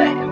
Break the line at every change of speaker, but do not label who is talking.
sweat.